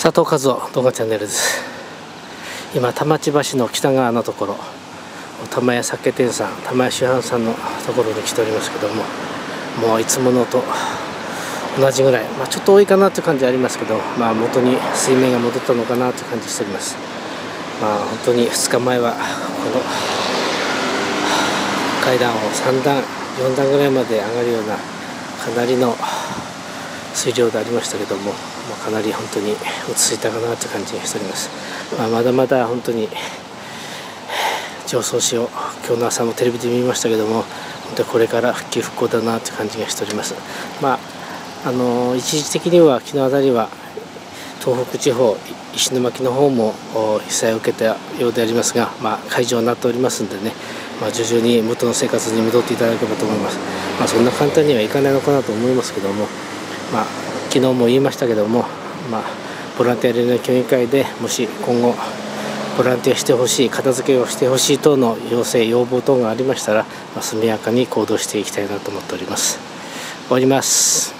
佐藤和夫動画チャンネルです。今田町橋の北側のところ玉屋酒店さん玉屋酒販さんのところに来ておりますけどももういつものと同じぐらい、まあ、ちょっと多いかなという感じありますけど、まあ、元に水面が戻ったのかなという感じしております。まあ本当に2日前はこの階段を3段4段ぐらいまで上がるようなかなりの水量でありましたけども、まあ、かなり本当に落ち着いたかなという感じがしております、まあ、まだまだ本当に上昇しよう今日の朝もテレビで見ましたけども本当にこれから復旧復興だなという感じがしております。まああの一時的には昨日あたりは東北地方石巻の方も被災を受けたようでありますが、まあ、会場になっておりますんでね、まあ、徐々に元の生活に戻っていただければと思います、まあ、そんな簡単にはいかないのかなと思いますけどもまあ、昨日も言いましたけども、まあ、ボランティア連絡協議会でもし今後ボランティアしてほしい片付けをしてほしい等の要請要望等がありましたら、まあ、速やかに行動していきたいなと思っております。終わります。